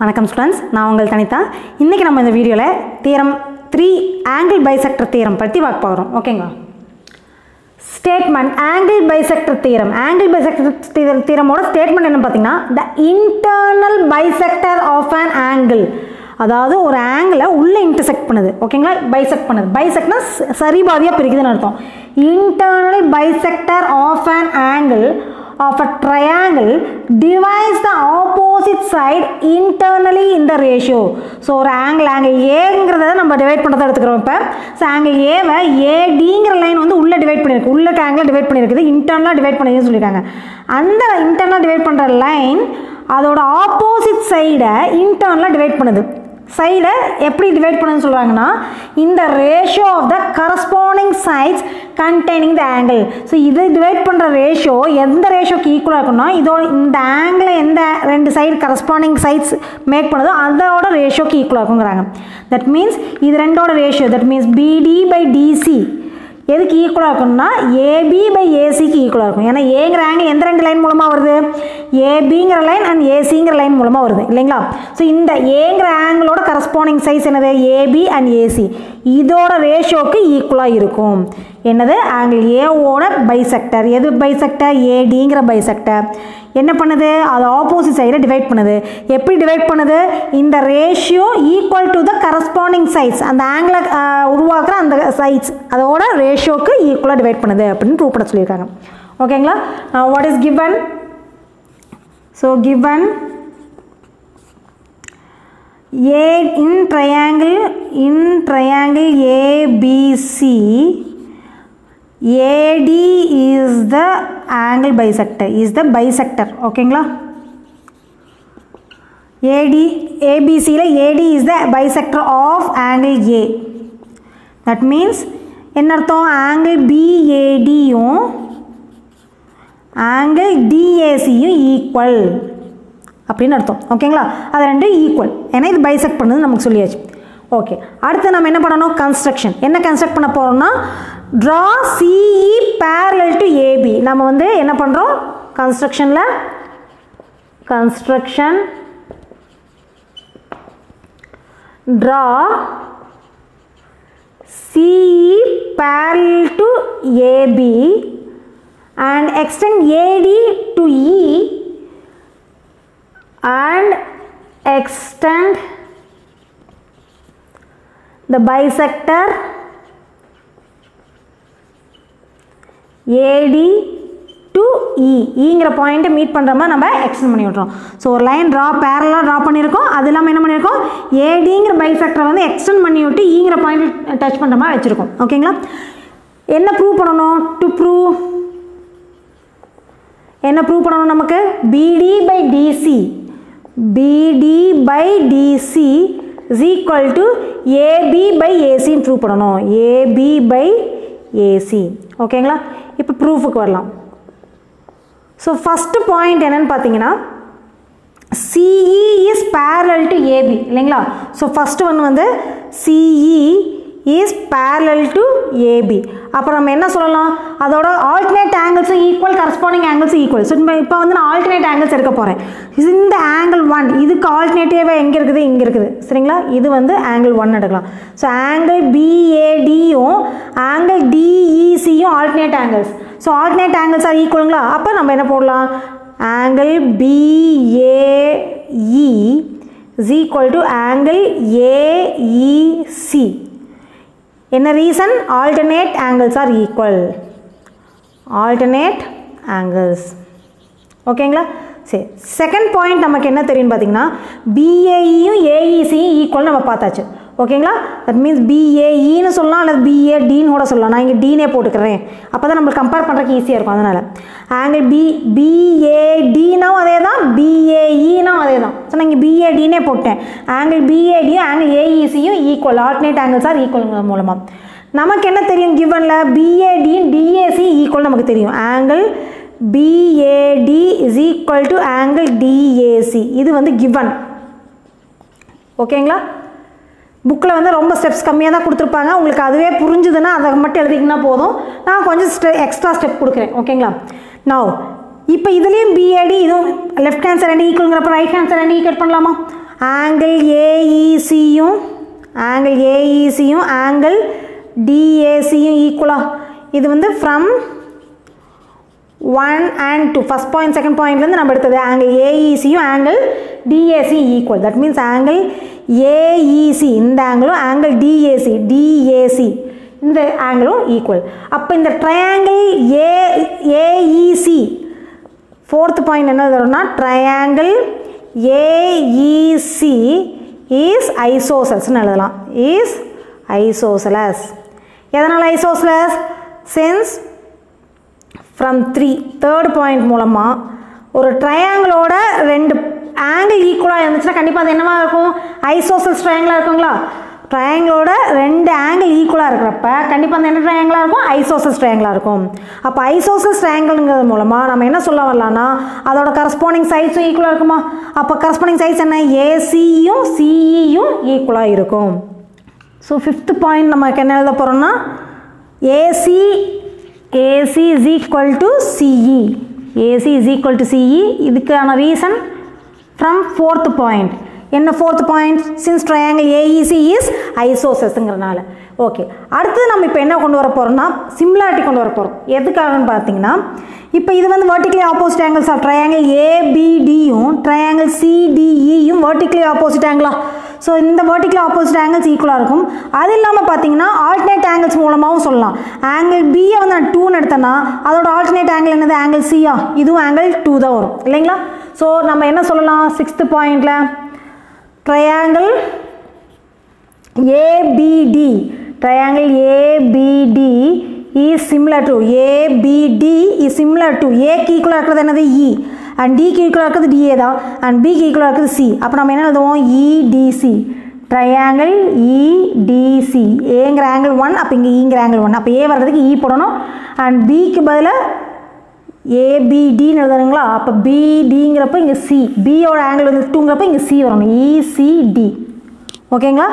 வணக்கம் ஸ்டூடெண்ட்ஸ் நான் உங்கள் தனிதா இன்றைக்கி நம்ம இந்த வீடியோவில் தீரம் த்ரீ ஆங்கிள் பைசெக்டர் தீரம் பற்றி பார்க்க போகிறோம் ஓகேங்களா statement angle bisector theorem angle bisector தீரமோட statement என்ன பார்த்தீங்கன்னா the internal bisector of an angle அதாவது ஒரு ஆங்கிளை உள்ளே இன்டர்செக்ட் பண்ணுது. ஓகேங்களா பைசெக்ட் பண்ணுது. பைசெக்ட்னா சரிபாதியாக பிரிக்குதுன்னு அர்த்தம். Internal bisector of an angle of a triangle divides the ஆப்போ side internally in the ratio. So ஒரு ஆங்கிள் ஆங்கிள் ஏங்கிறத நம்ம டிவைட் பண்ணுறதை எடுத்துக்கிறோம் இப்போ. ஸோ ஆங்கிள் ஏவை ஏடிங்கிற லைன் வந்து உள்ளே டிவைட் பண்ணியிருக்கு. உள்ளே ஆங்கிள் டிவைட் பண்ணியிருக்குது. இன்டர்னலாக டிவைட் பண்ணியிருக்குன்னு சொல்லியிருக்காங்க. அந்த இன்டர்னலாக டிவைட் பண்ணுற லைன் அதோட ஆப்போசிட் சைடை இன்டர்னலாக டிவைட் பண்ணுது. சைடை எப்படி டிவைட் பண்ணுன்னு சொல்கிறாங்கன்னா இந்த ratio of the corresponding sides containing the angle so இது டிவைட் பண்ணுற ரேஷியோ எந்த ரேஷியோக்கு ஈக்குவலாக இருக்குன்னா இதோட இந்த ஆங்கிளை எந்த ரெண்டு சைடு கரஸ்பாண்டிங் சைட்ஸ் மேக் பண்ணுதோ அதோட ரேஷியோக்கு ஈக்குவலாக இருக்குங்கிறாங்க. தட் மீன்ஸ் இது ரெண்டோட ratio that means BD by DC எதுக்கு ஈக்குவலாக இருக்குன்னா ஏபி பை ஏசிக்கு ஈக்குவலாக இருக்கும். ஏன்னா ஏங்கிற ஆங்கிள் எந்த ரெண்டு லைன் மூலமாக வருது? ஏபிங்கிற லைன் அண்ட் ஏசிங்கிற லைன் மூலமாக வருது இல்லைங்களா? ஸோ இந்த ஏங்கிற ஆங்கிளோட கரஸ்பாண்டிங் சைஸ் என்னது? ஏபி அண்ட் ஏசி இதோட ரேஷியோக்கு ஈக்குவலாக இருக்கும். என்னது? ஆங்கிள் ஏவோட பைசெக்டர் எது பைசெக்டர் ஏடிங்கிற பைசெக்டர் என்ன பண்ணுது? அது ஆப்போசிட் சைடில் டிவைட் பண்ணுது. எப்படி டிவைட் பண்ணுது? இந்த ratio equal to the corresponding size அந்த ஆங்கிளை உருவாக்குற அந்த சைட்ஸ் அதோட ரேஷியோக்கு ஈக்குவலாக டிவைட் பண்ணுது அப்படின்னு ப்ரூவ் பண்ண சொல்லியிருக்காங்க. ஓகேங்களா what is given so given a in triangle in triangle ABC AD is the angle bisector is the bisector ஓகேங்களா AD ABCல AD is the bisector of angle A that means என்ன அர்த்தம் angle BADயும் angle டிஏசியும் equal அப்படின்னு அர்த்தம். ஓகேங்களா அது ரெண்டும் equal ஏன்னா இது பைசெக்ட் பண்ணது நமக்கு சொல்லியாச்சு. ஓகே அடுத்து நம்ம என்ன பண்ணணும்? கன்ஸ்ட்ரக்ஷன் என்ன கன்ஸ்ட்ரக்ட் பண்ண போகிறோம்னா draw CE parallel to AB நம்ம வந்து என்ன பண்ணுறோம் கன்ஸ்ட்ரக்ஷனில் construction draw CE parallel to AB and extend AD to E and extend the bisector AD to E. e ஈங்கிற பாயிண்ட்டை மீட் பண்ணுற மாதிரி நம்ம எக்ஸ்டெண்ட் பண்ணி விட்றோம் ஸோ ஒரு லைன் ட்ரா பேரலாக ட்ரா பண்ணியிருக்கோம். அது இல்லாமல் என்ன பண்ணியிருக்கோம்? ஏடிங்கிற பைசெக்டரை வந்து எக்ஸ்டெண்ட் பண்ணி விட்டு e ஈங்கிற பாயிண்ட் டச் பண்ணுற மாதிரி வச்சுருக்கோம். ஓகேங்களா என்ன ப்ரூவ் பண்ணணும்? டு ப்ரூவ் என்ன ப்ரூவ் பண்ணணும் நமக்கு? BD by DC BD by DC is equal to AB by ஏசின்னு prove பண்ணணும். ஏபி பை ஏசி ஓகேங்களா இப்போ ப்ரூஃபுக்கு வரலாம். ஸோ ஃபஸ்ட்டு பாயிண்ட் என்னென்னு பார்த்தீங்கன்னா CE is parallel to AB இல்லைங்களா? ஸோ ஃபஸ்ட்டு ஒன்று வந்து CE is parallel to AB அப்புறம் நம்ம என்ன சொல்லலாம்? அதோட ஆல்டர்னேட் ஆங்கிள்ஸும் ஈக்குவல் கரஸ்பாண்டிங் ஆங்கிள்ஸும் ஈக்குவல் ஸோ இப்போ வந்து நான் ஆல்டர்னேட் ஆங்கிள்ஸ் எடுக்க போகிறேன் இந்த ஆங்கிள் ஒன் இதுக்கு ஆல்டர்னேட்டிவாக எங்கே இருக்குது? இங்கே இருக்குது. சரிங்களா? இது வந்து ஆங்கிள் ஒன் எடுக்கலாம். ஸோ ஆங்கிள் பிஏடியும் angle டிஇசியும் alternate angles so alternate angles are ஈக்குவலுங்களா அப்போ நம்ம என்ன போடலாம்? Angle BAE is equal to angle AEC என்ன reason alternate angles are equal alternate angles ஓகேங்களா சரி செகண்ட் பாயிண்ட் நமக்கு என்ன தெரியும் பார்த்தீங்கன்னா பிஏஇயும் ஏஇசியும் ஈக்குவல் நம்ம பார்த்தாச்சு. ஓகேங்களா? தட் மீன்ஸ் பிஏஇன்னு சொல்லலாம் அல்லது பிஏடின்னு கூட சொல்லலாம். நான் இங்கே டீனே போட்டுக்கிறேன். அப்போ தான் நம்மளுக்கு கம்பேர் பண்ணுறதுக்கு ஈஸியாக இருக்கும் அதனால். ஆங்கிள் பி பிஏடினாவும் அதே தான் பிஏஇனாவும் அதே தான் ஸோ நான் இங்கே பிஏடினே போட்டேன். ஆங்கிள் பிஏடியும் angle ஏஇசியும் equal alternate angles are equal மூலமாக நமக்கு என்ன தெரியும் கிவனில் பிஏடியும் டிஏசி ஈக்குவல் நமக்கு தெரியும். Angle BAD is equal to angle DAC இது வந்து கிவன் ஓகேங்களா? புக்கில் வந்து ரொம்ப ஸ்டெப்ஸ் கம்மியாக தான் கொடுத்துருப்பாங்க. உங்களுக்கு அதுவே புரிஞ்சுதுன்னா அதை மட்டும் எழுதிங்கன்னா போதும். நான் கொஞ்சம் ஸ்டெ எக்ஸ்ட்ரா ஸ்டெப் கொடுக்குறேன். ஓகேங்களா நவ் இப்போ இதுலேயும் பிஏடி இதுவும் லெஃப்ட் ஹேண்ட் ரெண்டு ஈக்குவலுங்கிறப்ப ரைட் ஹேண்ட் சைடு ஈக்குவல் பண்ணலாமா? ஆங்கிள் ஏஇசியும் ஆங்கிள் ஏஇசியும் ஆங்கிள் டிஏசியும் ஈக்குவலாக இது வந்து from one and two first point second பாயிண்ட்லேருந்து நம்ம எடுத்தது angle ஏஇசியும் angle DAC equal that means angle AEC இந்த ஆங்கிளும் ஆங்கிள் டிஏசி டிஏசி இந்த ஆங்கிளும் ஈக்குவல் அப்போ இந்த triangle A AEC fourth point என்ன வரும்னா ட்ரையாங்கிள் ஏஇசி இஸ் ஐசோசல்ஸ்னு எழுதலாம். இஸ் ஐசோசலஸ் எதனால் isosceles since from three third point மூலமாக ஒரு ட்ரையாங்கிளோட ரெண்டு ஆங்கிள் ஈக்குவலாக இருந்துச்சுன்னா கண்டிப்பாக அது என்னவா இருக்கும்? ஐசோசல்ஸ் ட்ரையாங்கிளாக இருக்குங்களா? ட்ரையாங்கிளோட ரெண்டு ஆங்கிள் ஈக்குவலாக இருக்கிறப்ப கண்டிப்பாக அந்த என்ன ட்ரையாங்கிளாக இருக்கும்? ஐசோசஸ் ட்ரையாங்கிளாக இருக்கும். அப்போ ஐசோசஸ் ட்ரையாங்கிள்ங்கிறது மூலமாக நம்ம என்ன சொல்ல வரலாம்னா அதோட கரஸ்பாண்டிங் சைஸும் ஈக்குவலாக இருக்குமா? அப்போ கரஸ்பாண்டிங் சைஸ் என்ன? ஏசியும் சிஇயும் e ஈக்குவலாக இருக்கும். ஸோ ஃபிஃப்த் பாயிண்ட் நமக்கு என்ன எழுத போகிறோம்னா AC AC is equal to CE AC is equal to CE இதுக்கான ரீசன் ஃப்ரம் ஃபோர்த் பாயிண்ட் என்ன fourth point since triangle AEC is ஐசோசஸ்ங்கிறனால okay அடுத்தது நம்ம இப்போ என்ன கொண்டு வர போகிறோம்னா சிம்லாரிட்டி கொண்டு வர போகிறோம் எதுக்காகன்னு பார்த்தீங்கன்னா இப்போ இது வந்து vertically opposite angles of triangle ஏபிடியும் triangle சிடிஇயும் வெர்டிகலி ஆப்போசிட் ஆங்கிளா ஸோ இந்த வெர்டிகலி ஆப்போசிட் ஆங்கிள்ஸ் ஈக்குவலாக இருக்கும். அது இல்லாமல் பார்த்தீங்கன்னா ஆல்டர்னேட் ஆங்கிள்ஸ் மூலமாகவும் சொல்லலாம். ஆங்கிள் பியை வந்து நான் டூன்னு எடுத்தேன்னா அதோட ஆல்டர்னேட் ஆங்கிள் என்னது? ஆங்கிள் சியா இதுவும் ஆங்கிள் டூ தான் வரும். இல்லைங்களா? ஸோ நம்ம என்ன சொல்லலாம்? சிக்ஸ்த்து பாயிண்டில் triangle ABD triangle ABD is similar to ABD is similar to ஏக்கு ஈக்குவலாக இருக்கிறது என்னது? இ அண்ட் டிக்கு ஈக்குவலாக இருக்கிறது டிஏ தான். அண்ட் பிக்கு ஈக்குவலாக இருக்கிறது சி அப்போ நம்ம என்ன எழுதுவோம்? இடிசி ட்ரையாங்கிள் இடிசி ஏங்கிற ஆங்கிள் ஒன் அப்போ இங்கே ஈங்கிற e ஆங்கிள் ஒன் அப்போ ஏ வர்றதுக்கு இ போடணும். அண்ட் பிக்கு பதிலாக ஏபிடின்னு எழுதுறீங்களா அப்போ பிடிங்கிறப்ப இங்கே சி பியோட ஆங்கிள் வந்து டூங்கிறப்ப இங்கே சி வரணும். இசிடி ஓகேங்களா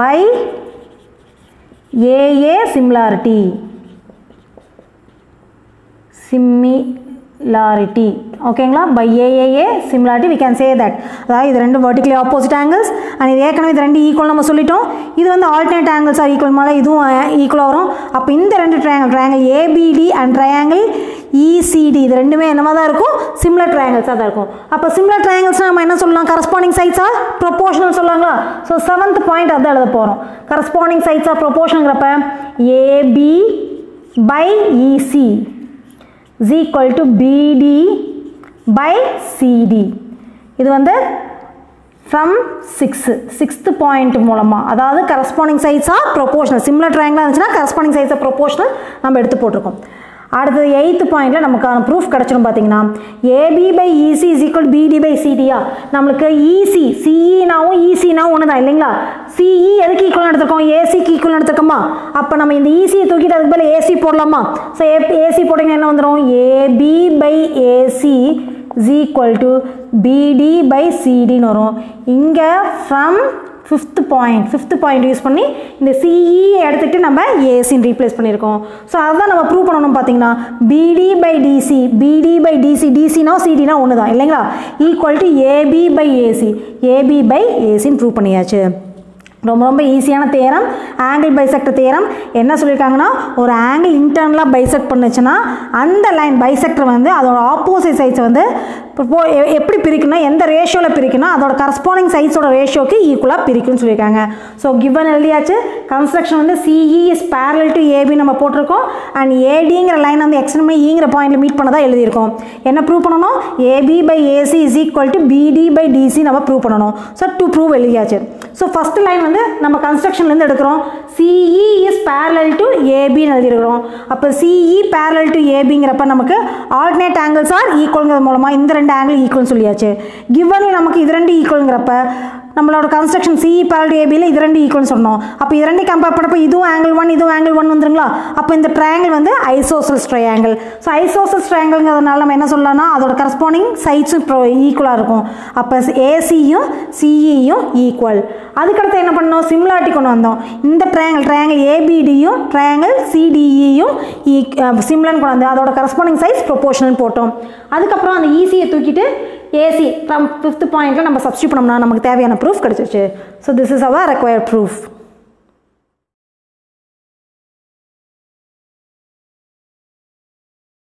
by AA similarity similarity ஓகேங்களா by AAA similarity we can say that அதாவது இது ரெண்டு வெர்டிகலி ஆப்போசிட் ஆங்கிள்ஸ் அண்ட் இது ஏற்கனவே இது ரெண்டு ஈக்குவல் நம்ம சொல்லிட்டோம். இது வந்து ஆல்டர்னேட் ஆங்கிள்ஸ் ஆர் ஈக்குவல் மேலே இதுவும் ஈக்குவலாக வரும். அப்போ இந்த ரெண்டு triangle triangle ABD and triangle ECD இது ரெண்டுமே என்னமா தான் இருக்கும்? சிம்லர் ட்ரையாங்கிள்ஸாக தான் இருக்கும். அப்போ சிம்லர் ட்ரையாங்கிள்ஸ்னால் நம்ம என்ன சொல்லலாம்? கரஸ்பாண்டிங் சைட்ஸாக ப்ரொபோஷனல் சொல்லுவாங்களா ஸோ செவன்த் பாயிண்ட் அதான் எழுத போகிறோம் கரஸ்பாண்டிங் சைட்ஸாக ப்ரொபோஷனுங்கிறப்ப AB by EC is equal to BD by CD இது வந்து ஃப்ரம் சிக்ஸு சிக்ஸ்த்து பாயிண்ட் மூலமாக அதாவது கரஸ்பாண்டிங் சைஸாக ப்ரொபோஷனல் சிம்லர் ட்ரையாங்கிளாக இருந்துச்சுன்னா sides சைஸாக proportional நம்ம எடுத்து போட்டிருக்கோம். அடுத்தது எயித்து பாயிண்டில் நமக்கான ப்ரூஃப் கிடச்சிடும் பார்த்தீங்கன்னா AB by EC is equal BD by சிடியா நம்மளுக்கு இசி சிஇனாவும் இசினாவும் ஒன்று தான் இல்லைங்களா? சிஇ எதுக்கு ஈக்குவல் எடுத்துருக்கோம்? ஏசிக்கு ஈக்குவல் எடுத்துருக்கோமா? அப்போ நம்ம இந்த ஈசியை தூக்கிட்டு அதுக்கு பதில் ஏசி போடலாமா? ஸோ ஏசி போட்டிங்கன்னா என்ன வந்துடும் AB by AC is equal to BD by சிடின்னு வரும். இங்கே from fifth point fifth point use பண்ணி இந்த சிஇ எடுத்துகிட்டு நம்ம ஏசின்னு ரீப்ளேஸ் பண்ணியிருக்கோம். ஸோ அதுதான் நம்ம ப்ரூவ் பண்ணணும் பார்த்தீங்கன்னா BD by DC BD by DC டிசினா சிடினா ஒன்று தான் இல்லைங்களா? Equal to AB by AC AB by ஏசின்னு prove பண்ணியாச்சு. ரொம்ப ரொம்ப ஈஸியான தேரம் ஆங்கிள் பைசெக்டர் தேரம் என்ன சொல்லியிருக்காங்கன்னா ஒரு ஆங்கிள் இன்டர்னலாக பைசெக்ட் பண்ணுச்சுன்னா அந்த லைன் பைசெக்டர் வந்து அதோட ஆப்போசிட் சைட்ஸை வந்து இப்போ எ- எப்படி பிரிக்கணும் எந்த ரேஷியோவில் பிரிக்கணும் அதோட கரஸ்பாண்டிங் சைஸோட ரேஷியோக்கு ஈக்குவலாக பிரிக்கும்னு சொல்லியிருக்காங்க. ஸோ கிவன் எழுதியாச்சு. கன்ஸ்ட்ரக்ஷன் வந்து CE is parallel to AB நம்ம போட்டிருக்கோம். அண்ட் ஏடிங்கிற லைன் வந்து எக்ஸ்என்எம் ஈங்கிற e பாயிண்ட்ல மீட் பண்ணதாக எழுதியிருக்கோம். என்ன ப்ரூவ் பண்ணணும்? AB by AC is equal to BD by DC நம்ம ப்ரூவ் பண்ணணும். ஸோ டூ ப்ரூவ் எழுதியாச்சு. ஸோ ஃபஸ்ட் லைன் வந்து நம்ம கன்ஸ்ட்ரக்ஷன்லேருந்து எடுக்கிறோம். சிஇ இஸ் பேரலல் டு ஏபின்னு எழுதியிருக்கிறோம். அப்போ சிஇ பேரலல் டு ஏபிங்கிறப்ப நமக்கு ஆல்டர்னேட் ஆங்கிள்ஸ் ஆர் ஈக்குவல்ங்கிறது மூலமாக இந்த ரெண்டு ஆங்கிள் ஈக்குவல்னு சொல்லியாச்சு. கிவனில் நமக்கு இது ரெண்டு ஈக்குவல்ங்கிறப்ப நம்மளோட கன்ஸ்ட்ரக்ஷன் சிஇ பேரல் ஏபியில் இது ரெண்டு ஈக்குவல்னு சொன்னோம். அப்போ இது ரெண்டு கம்பேர் பண்ணப்போ இதுவும் ஆங்கிள் ஒன் இதுவும் ஆங்கிள் ஒன் வந்துருங்களா? அப்போ இந்த ட்ரையாங்கிள் வந்து ஐசோசல்ஸ் ட்ரையாங்கிள் ஸோ ஐசோசல்ஸ் ட்ரையாங்கிள்ங்கிறதுனால நம்ம என்ன சொல்லலாம்னா அதோட கரஸ்பாண்டிங் சைட்ஸும் ஈக்குவலாக இருக்கும். அப்போ ஏசியும் சிஇயும் ஈக்குவல் அதுக்கடுத்து என்ன பண்ணோம்? சிம்லாட்டி கொண்டு வந்தோம். இந்த ட்ரையாங்கிள் ட்ரையாங்கிள் ஏபிடியும் ட்ரையாங்கிள் சிடிஇயும் சிம்லன் கொண்டு வந்து அதோட கரஸ்பாண்டிங் சைஸ் ப்ரொபோஷனல் போட்டோம். அதுக்கப்புறம் அந்த ஈஸியை தூக்கிட்டு ஏசி ஃப்ரம் ஃபிஃப்த் பாயிண்ட்டில் நம்ம சப்ஸ்டியூட் பண்ணோம்னா நமக்கு தேவையான ப்ரூஃப் கிடச்சிருச்சு. So this is our required proof